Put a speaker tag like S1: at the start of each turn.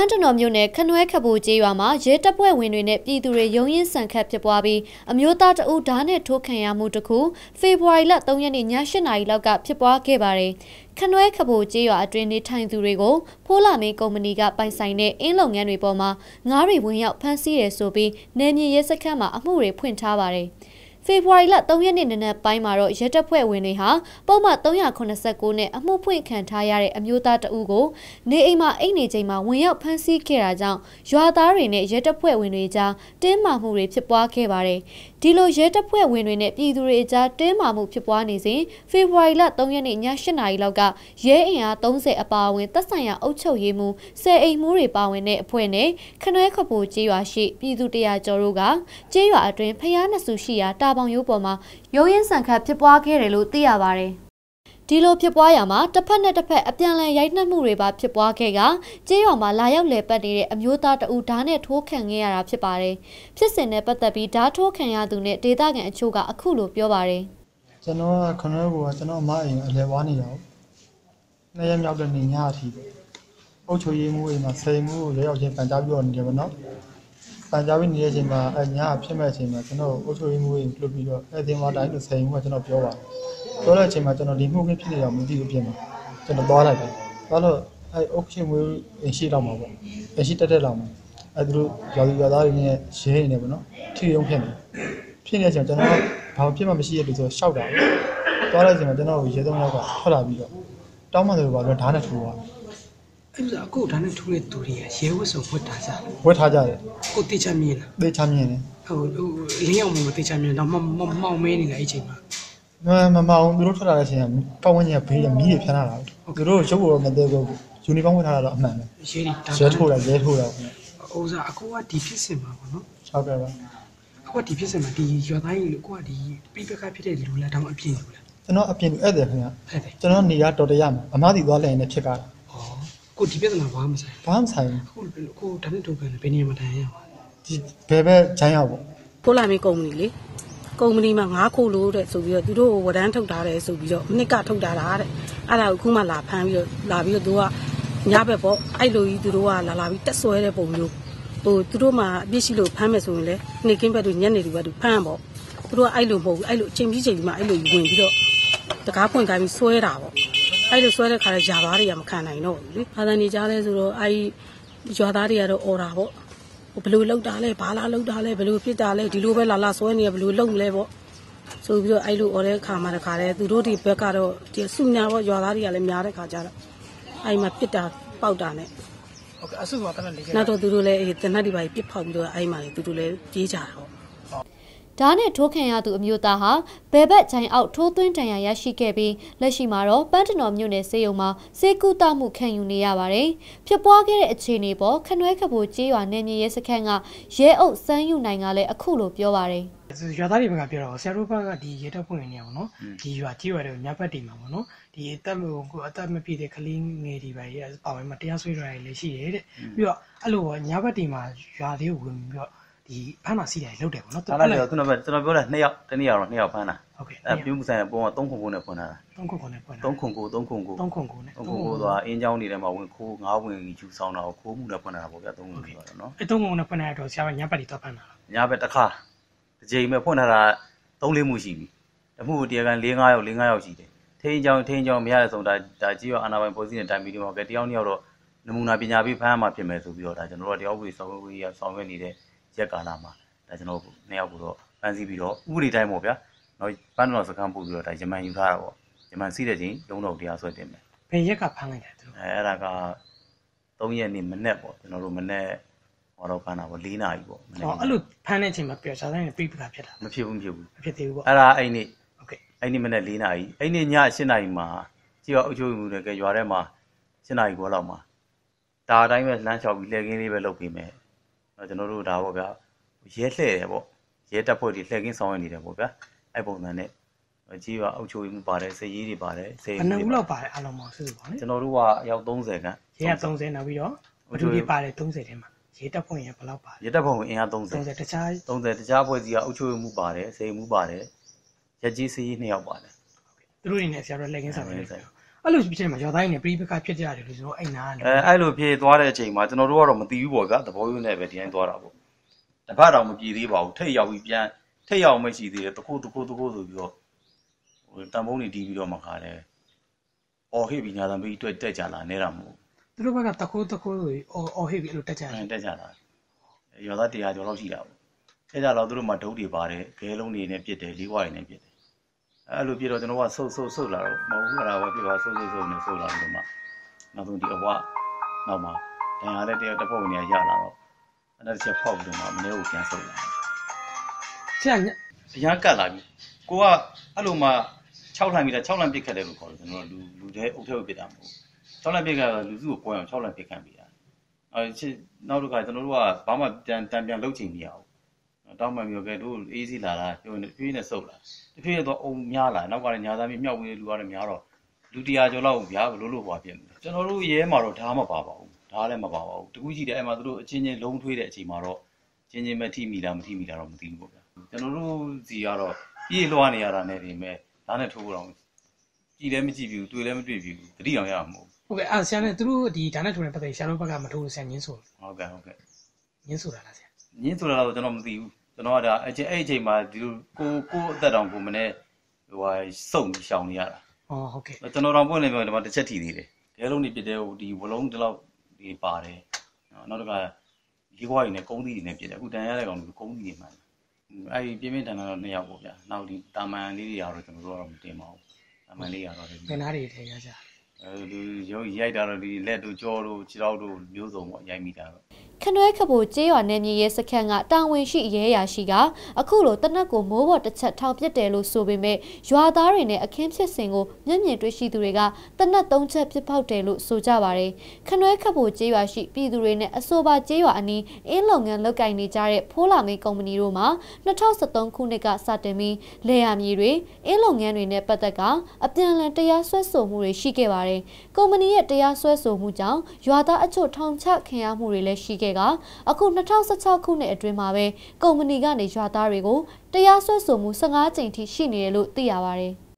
S1: န်းတနော်မြို့နယ်ခနွဲခဘူကျေးရွာမှာရဲတပ်ဖွဲ့ဝင်တွေနဲ့ပြည်သူတွေရုံးရင်ဆန်ခတ်ဖြစ်ပွားပြီးအမျိုးသားတအုပ်ဓာတ်နဲ့ထိုးခံရမှုတစ်ခုဖေဖော်ဝါရီလ3ရက်နေ့ည8:00နာရီလောက်ကဖြစ်ပွားခဲ့ပါတယ်။ခနွဲခဘူကျေးရွာအတွင်းနေထိုင်သူတွေကိုဖိုးလာမင်းကုမ္ပဏီကပိုင်ဆိုင်တဲ့အင်းလုပ်ငန်းတွေပေါ်မှာငားတွေဝင်ရောက်ဖမ်းဆီးရဆိုပြီးနယ်မြေရဲစခန်းမှာအမှုတွေဖွင့်ထားပါတယ်။ ဖေဖော်ဝါရီလ3ရက်နေ့နနက်ပိုင်းမှာတော့ရဲတပ်ဖွဲ့ဝင်တွေဟာပုံမှန်389နဲ့အမှုဖွင့်ခံထားရတဲ့အမျိုးသားတအူးကိုနေအိမ်မှာအိတ်နေချိန်မှာဝင်ရောက်ဖမ်းဆီးခဲ့တာကြောင့်ရွာသားတွေနဲ့ရဲတပ်ဖွဲ့ဝင်တွေကြားတင်းမာမှုတွေဖြစ်ပွားခဲ့ပါတယ်။ဒီလိုရဲတပ်ဖွဲ့ဝင်တွေနဲ့ပြည်သူတွေကြားတင်းမာမှုဖြစ်ပွားနေစဉ်ဖေဖော်ဝါရီလ3ရက်နေ့ည8:00နာရီလောက်ကရဲအင်အား30အပါအဝင်တပ်ဆိုင်ရာအုပ်ချုပ်ရေးမှူးဆယ်အိမ်မှူးတွေပါဝင်တဲ့အဖွဲ့နဲ့ခနွဲခပိုကျေးရွာရှိပြည်သူတရာကျော်တို့ကကျေးရွာအတွင်းဖျားနှစုရှိရာတာပေါင်ရိုးပေါ်မှာရုံးရင်းဆန်ခတ်ဖြစ်ပွားခဲ့တယ်လို့သိရပါတယ်။ဒီလိုဖြစ်ပွားရမှာတစ်ဖက်နဲ့တစ်ဖက်အပြန်အလှန်ရိုက်နှက်မှုတွေပါဖြစ်ပွားခဲ့ကကျေးရွာမှာလာရောက်လည်ပတ်နေတဲ့အမျိုးသားတဦးဓာတ်နဲ့ထိုးခံခဲ့ရတာဖြစ်ပါတယ်။ဖြစ်စဉ်နဲ့ပတ်သက်ပြီးဓာတ်ထိုးခံရသူနဲ့ဒေသခံအချို့ကအခုလိုပြောပါတယ်။
S2: ကျွန်တော်ကခဏဘောကကျွန်တော်အမအိမ်အလဲဝါနေတာဟုတ်နှစ်ရက်မြောက်တဲ့နေ့ညအထိပဲအုတ်ချိုရေးမှုအိမ်မှာစိန်မှုကိုရောက်ရောက်ချင်းပန်ကြားပြီးတော့နေတယ်ဗောနော် ပန်ကြားပြီးနေတဲ့အချိန်မှာအဲညဖြစ်မဲ့အချိန်မှာကျွန်တော်အုတ်ချိုရေးမှုအိမ်လွတ်ပြီးတော့အဲဒီမှာတိုင်းလို့စိန်မှုကကျွန်တော်ပြောပါတယ်ပြောတဲ့အချိန်မှာကျွန်တော်ဒီမှုကဖြစ်နေတာမသိဘူးပြင်မှာကျွန်တော်သွားလိုက်တယ်သွားတော့အဲအုတ်ချိမှုအိမ်ရှိတော့မှာပေါ့အိမ်ရှိတက်တက်လောက်မှာအဲသူတို့ရွာသူရွာသားတွေနဲ့ရဲနေတယ်ဗောနော်ထိရုံဖြစ်နေဖြစ်နေတဲ့အချိန်ကျွန်တော်ဘာဖြစ်မှမရှိရလို့ဆိုရှောက်တာပဲသွားလိုက်ချိန်မှာကျွန်တော်ကိုရဲသုံးယောက်ကထွက်လာပြီးတော့တောင်းမှတယ်ဘာလို့ဓာတ်နဲ့ထိုးသွား
S3: အဲ့ဒါအခုဒါနဲ့ထူတဲ့သူတွေကရဲဝတ်စုံဝတ်ထားကြတယ်
S2: ဝက်ထားကြတယ်
S3: ကိုတိချမြင်လား
S2: သေချာမြင်တယ်
S3: ဟိုဟိုလင်းအောင်မတိချမြင်တော့မမမောင်မဲနေတာအဲ့ချိန်မှာ
S2: မမမအောင်သူတို့ထွက်လာတဲ့အချိန်ကပတ်ဝန်းကျင်ကဘေးကမီးတွေဖြန်းလာတာသူတို့ရုပ်ကိုမသေးဘူးယူနီဖောင်းဝတ်ထားတာတော့အမှန်ပဲ
S3: ရဲဒီတာ
S2: ရဲထိုးတာရဲထိုးတာ
S3: ဟိုစားအခုကဒီဖြစ်စင်မှာပေါ့နော်
S2: ဟုတ်ကဲ့ပါ
S3: အခုကဒီဖြစ်စင်မှာဒီရွာသားကြီးကိုကဒီပြိပခဖြစ်တဲ့လူလားတောင်အပြင်းလူလား
S2: ကျွန်တော်အပြင်ဧည့်သည်ခင်ဗျ
S3: ဟုတ်တယ်
S2: ကျွန်တော်နေရတော်တရမှာအမတီသွားလဲနေဖြစ်ကြတာ
S3: ဟော ကိုဒီပြဿနာဘာမှမဆိုင်
S2: ဘာမှမဆိုင်
S3: အခုကိုဒါနဲ့ထုတ်ကန်ဘယ်နေရာမှာထိုင်ရမှာ
S2: ဘူးဒီဘယ်ဘက်ဂျိုင်းရောက်ပေါ့
S4: ဖိုးလာမီကုမ္ပဏီလေကုမ္ပဏီမှာငါးခုလို့တဲ့ဆိုပြီးတော့သူတို့ဝဒန်းထုတ်ထားတယ်ဆိုပြီးတော့မနစ်ကထုတ်ထားတာတဲ့အဲ့ဒါကိုအခုမှလာဖမ်းပြီးတော့လာပြီးတော့သူကညဘက်ပေါ့အဲ့လိုကြီးသူတို့ကလာလာပြီးတက်ဆွဲတဲ့ပုံမျိုးဟိုသူတို့မှအပြစ်ရှိလို့ဖမ်းမယ်ဆိုရင်လေနေကင်းဘက်တို့ညနေတွေဘက်တို့ဖမ်းပေါ့သူတို့ကအဲ့လိုမဟုတ်ဘူးအဲ့လိုအချိန်ကြီးချိန်ကြီးမှအဲ့လိုဝင်ပြီးတော့တကားဖွင့်ခိုင်းပြီးဆွဲတာပေါ့ အဲ့လိုဆွဲတဲ့ခါကျຢာသားတွေကမခံနိုင်တော့ဘူးလေအာသာနေကြလဲဆိုတော့အဲ့ရွာသားတွေကတော့အော်တာပေါ့ဘယ်လိုလောက်တာလဲဘာလာလောက်တာလဲဘယ်လိုဖြစ်တာလဲဒီလိုပဲလာလာဆွဲနေရဘယ်လိုလုံလဲပေါ့ဆိုပြီးတော့အဲ့လိုអော်တဲ့အခါမှာတခါလဲသူတို့ဒီဘက်ကတော့ဒီစုညာပေါ့ရွာသားတွေကလည်းများတဲ့ခါကြတော့အဲ့မှာပြစ်တာပေါက်တာနဲ့
S3: ဟုတ်ကဲ့အဆုကတနက်လေးက
S4: နောက်တော့သူတို့လည်းအဲ့တနတ်ဒီပါပြစ်ဖောက်ပြီးတော့အဲ့မှာလေသူတို့လည်းပြေးကြတာပေါ့
S1: ဓာတ်နဲ့ထိုးခံရသူအမျိုးသားဟာဘယ်ဘက်ဂျိုင်အောက်ထိုးသွင်းတန်ရာရရှိခဲ့ပြီးလက်ရှိမှာတော့ပန်းတနော်မြို့နယ်စေယုံမှာစေကူတမှုခံယူနေရပါတယ်။ဖြစ်ပွားခဲ့တဲ့အခြေအနေပေါ်ခနွဲခဘိုကျေးရွာနယ်မြေရဲစခန်းကရဲအုပ်စန်းယူနိုင်ကလည်းအခုလိုပြောပါတယ်။
S3: ရွာသားတွေဘက်ကပြောတော့ဆရာတို့ဘက်ကဒီရဲတပ်ဖွဲ့ဝင်တွေပေါ့နော်ဒီရွာကြီးရွာတွေညဘက်တွေမှာပေါ့နော်ဒီအသက်လို့ကိုအသက်မပြည့်တဲ့ကလေးငယ်တွေပဲပါဝင်မှာတရားစွဲရတယ်လည်းရှိတယ်တဲ့ပြီးတော့အဲ့လိုညဘက်တွေမှာရွာလေးကိုဝင်ပြီးတော့ ဒီဖမ်းတာစီးတယ်လုပ်တယ်ပေါ့နော်
S5: အဲ့ဒါလည်းကျွန်တော်ပဲကျွန်တော်ပြောတာ2ယောက်တနည်းအောင်2ယောက်ဖမ်းတာ
S3: ဟုတ်ကဲ့
S5: အဲပြူးမဆိုင်ပုံက3ခုခုနဲ့ဖွင့်တာ
S3: 3ခုခုနဲ့ဖွင့်တာ
S5: 3ခုခု3ခုခု
S3: 3ခုခုနဲ့
S5: 3ခုခုသွားအင်းเจ้าနေတယ်မှာဝင်ခိုးငါးဝင်ဂျူဆောင်တာကိုခိုးမှုနဲ့ဖွင့်တာပေါ့ဗျာ3ခုခုဆိုတော့နော်
S3: အဲ့3ခုခုနဲ့ဖွင့်တဲ့တော့ဆရာကညဘက်တွေတော့ဖမ်းတာ
S5: ညဘက်တစ်ခါတစ်ချိန်ပဲဖွင့်ထားတာ3လေးမှုရှိပြီတမှုတရားကန်4 5ယောက်4 5ယောက်ရှိတယ်ထိန်းเจ้าထိန်းเจ้าမရတဲ့ဆုံးဒါဒါကြီးရောအာနာပိုင်ပေါ်စီနဲ့တိုင်ပြီးဒီမှာကတယောက်နှစ်ယောက်တော့နမူနာပညာပြီးဖမ်းမှဖြစ်မယ်ဆိုပြီးတော့ဒါကျွန်တော်တို့တယောက်ဝေဆောင်ဝေးရဆောင်ရွက်နေတဲ့ ရက်ကာလမှာဒါကျွန်တော်နှစ်ယောက်ကိုတော့ဖမ်းဆီးပြီးတော့ဥပဒေတိုင်းပေါ့ဗျာနော်ပန်းတော်စကမ်းပို့ပြီးတော့ဒါယမန်ယူထားတာပေါ့ယမန်စီးတဲ့ချိန်ရုံးတော်တရားဆွဲတင်မယ်
S3: ဘယ်ရက်ကဖမ်းလိုက်တယ်သူ
S5: အဲအဲ့ဒါက3ရက်နေ့မနေ့ပေါ့ကျွန်တော်တို့မနေ့ဟောတော့ဖမ်းတာပေါ့4နာရီပေါ့မနေ့
S3: ဟောအဲ့လိုဖမ်းတဲ့အချိန်မှာပြောစားတိုင်းပြိပခါဖြစ်တာ
S5: မဖြစ်ဘူးမဖြစ်ဘူး
S3: မဖြစ်သေးဘူးပေါ့
S5: အဲ့ဒါအဲ့နေ့
S3: ဟုတ်ကဲ့
S5: အဲ့နေ့မနေ့4နာရီအဲ့နေ့ည8နာရီမှာကြည့်ရအုပ်ချုပ်မှုတွေကရွာထဲမှာ7နာရီခွဲလောက်မှာဒါအတိုင်းပဲလမ်းလျှောက်ပြီးလှည့်ကင်းလေးပဲလုပ်ပေးမယ်တော့ ကျွန်တော်တို့ဒါပေါ့ဗျာရဲလှည့်တယ်ပေါ့ရဲတပ်ဖွဲ့တွေလှည့်ကင်းဆောင်ရနေတယ်ပေါ့ဗျာအဲ့ပုံစံနဲ့ကြည့်ရအုပ်ချုပ်မှုပါတယ်စည်ရေးတွေပါတယ်စေ
S3: ဘယ်နှခုလောက်ပါတယ်အားလုံးပေါင်းစုစုပေါင်းလေ
S5: ကျွန်တော်တို့ကအယောက်30ခန့်
S3: ရဲက30နောက်ပြီးတော့ဘယ်သူတွေပါတယ်30ထဲမှာရဲတပ်ဖွဲ့ရင်ဘယ်လောက်ပါတယ်
S5: ရဲတပ်ဖွဲ့ဝင်အင်အား30
S3: 30တခြား
S5: 30တခြားဖွဲ့စည်းကအုပ်ချုပ်မှုပါတယ်စေမှုပါတယ်ရက်ကြီးစီးနှစ်ယောက်ပါတယ်
S3: သူတို့တွေနဲ့ဆရာတို့လက်ကင်းဆောင်နေတယ် အဲ့လိုဖြစ်နေမှာရွာသားတွေနဲ့ပြိပကဖြစ်ကြတယ်လို့ကျွန်တော်အဲ့နာကနေ
S5: အဲအဲ့လိုဖြစ်သွားတဲ့အချိန်မှာကျွန်တော်တို့ကတော့မသိဘူးပေါ့ဗျာသဘောရိုးနဲ့ပဲဒီတိုင်းသွားတာပေါ့တစ်ဖက်တော့မကြည်သေးပါဘူးထိတ်ရောက်ပြီးပြန်ထိတ်ရောက်မရှိသေးတယ်တခုတခုတခုဆိုပြီးတော့ဟိုတံပုံးတွေတီးပြီးတော့မှခါတယ်အော်ဟိပြီးညာတံပြီးတွေ့တက်ကြလာနေတာမဟုတ်
S3: သူတို့ဘက်ကတခိုးတခိုးဆိုအော်အော်ဟိတ်ပြီးအဲ့လိုတက်ကြတယ်
S5: ဘူးတက်ကြလာရောသားတရားကျော်လောက်ရှိတာပေါ့အဲ့ကြတော့သူတို့မှဒုတ်တွေပါတယ်ဂဲလုံးတွေနဲ့ပြစ်တယ်လေးဝါတွေနဲ့ပြစ်တယ် အဲ့လိုပြစ်တော့ကျွန်တော်ကဆုတ်ဆုတ်ဆုတ်လာတော့မဟုတ်ဘူးအဲ့ဒါပဲပြစ်ပါဆုတ်ဆုတ်ဆုတ်နဲ့ဆုတ်လာပြီးတော့မှနောက်ဆုံးဒီအဝနောက်မှဒဏ်ရာလည်းတရားတစ်ဖက်ဝင်နေရလာတော့အဲ့ဒါတစ်ချက်ဖောက်ပြီးတော့မှမနေ့ကပြန်ဆုတ်လာ
S3: ဆရာည
S5: အရန်ကတ်လာပြီကိုကအဲ့လိုမှ6လမ်းပြီးတာ6လမ်းပြစ်ခတ်တယ်လို့ခေါ်တယ်ကျွန်တော်လူလူတဲ့အုပ်ထဲကိုပြစ်တာမဟုတ်6လမ်းပြစ်ခတ်လူစုကိုပွဲအောင်6လမ်းပြစ်ခတ်ပြီးတာအဲချစ်နောက်တစ်ခါကျွန်တော်တို့ကဘာမှပြန်တန်ပြန်လုပ်ချင်မရဘူး တောင်းမှမျိုးကဲတို့အေးစီလာလာပြောနေပြေးနေစုပ်လာတဖြည်းတော့အုံများလာနောက်ကလည်းညာသားမျိုးမြောက်ဝေးလူရတယ်များတော့လူတရာကျော်လောက်ဗျာဘလို့လို့ဟွာပြင်တယ်ကျွန်တော်တို့ရဲမှာတော့ဓာတ်မပါပါဘူးဓာတ်လည်းမပါပါဘူးတကူးကြည့်တယ်အဲ့မှာတို့အချင်းချင်းလုံးထွေးတဲ့အချိန်မှာတော့ချင်းချင်းမထိမိလားမထိမိလားတော့မသိဘူးပေါ့ဗျာကျွန်တော်တို့စီကတော့ပြေးလွှားနေရတာနဲ့ဒီမဲ့ဓာတ်နဲ့ထိုးဖို့တော့ကြည်လည်းမကြည့်ဘူးတွေ့လည်းမတွေ့ဘူးတတိအောင်ရမှာမဟုတ်
S3: ဟုတ်ကဲ့အဲ့ဆရာနဲ့သူတို့ဒီဒါနဲ့ထုံတဲ့ပတ်သက်ဆရာတို့ဘက်ကမထိုးဆရာညင်းဆို
S5: ဟုတ်ကဲ့ဟုတ်ကဲ့
S3: ညင်းဆိုတာလားဆရာ
S5: ညင်းဆိုတာတော့ကျွန်တော်မသိဘူး ကျွန်တော်ကဒါအချိန်အဲ့အချိန်မှာဒီလိုကိုကိုအသက်တောင်ကိုမနဲ့ဟိုဟာစုံပြီးရှောင်နေရတာ
S3: ဟောဟုတ်ကဲ့
S5: ကျွန်တော်တောင်ပွင့်နေပြောဒီမှာတစ်ချက်ထီသေးတယ်ခဲလုံးနေပြတဲ့ဟိုဒီဝလုံးဒီလောက်ဒီပါတယ်နောက်တစ်ခါလေးခွားတွေနဲ့ကုန်းသီးတွေနဲ့ပြတယ်အခုတန်ရတဲ့ကောင်တွေကုန်းသီးတွေမှန်အဲ့ဒီပြင်းပြင်းထန်ထန်တော့နှစ်ယောက်ပေါ့ဗျာနောက်ဒီတာမန်လေးတွေကတော့ကျွန်တော်တို့ကတော့မတင်ပါဘူးတာမန်လေးကတော့
S3: ဘယ်နာတွေထဲရကြ
S5: အဲဒီရုပ်ရိုက်တာတော့ဒီလက်တို့ကြောတို့ခြေထောက်တို့မျိုးစုံပေါ့ရိုက်မိတာတော့
S1: ခနွဲခဖို့ကျေးရွာနယ်မြေရဲစခန်းကတာဝန်ရှိရဲရာရှိကအခုလိုတနက်ကိုမိုးပေါ်တစ်ချက်ထောင်ပစ်တယ်လို့ဆိုပေမဲ့ရွာသားတွေနဲ့အခင်းဖြစ်စဉ်ကိုမျက်မြင်တွေ့ရှိသူတွေကတနက်သုံးချက်ပစ်ပေါက်တယ်လို့ဆိုကြပါတယ်ခနွဲခဖို့ကျေးရွာရှိပြည်သူတွေနဲ့အဆိုပါကျေးရွာအနီးအင်းလုပ်ငန်းလုပ်ကိုင်နေကြတဲ့ဖိုးလာမေးကုမ္ပဏီတို့မှာ2013ခုနှစ်ကစတင်ပြီးလေယာမြေတွေအင်းလုပ်ငန်းတွေနဲ့ပတ်သက်ကအပြန်အလှန်တရားစွဲဆိုမှုတွေရှိခဲ့ပါတယ်ကုမ္ပဏီရဲ့တရားစွဲဆိုမှုကြောင့်ရွာသားအချို့ထောင်ချခံရမှုတွေလည်းရှိခဲ့ကအခု2016ခုနှစ်အတွင်းမှာပဲကုမ္ပဏီကနေရွာသားတွေကိုတရားစွဲဆိုမှု15ကြိမ်ထိရှိနေတယ်လို့သိရပါတယ်။